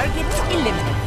target eliminated.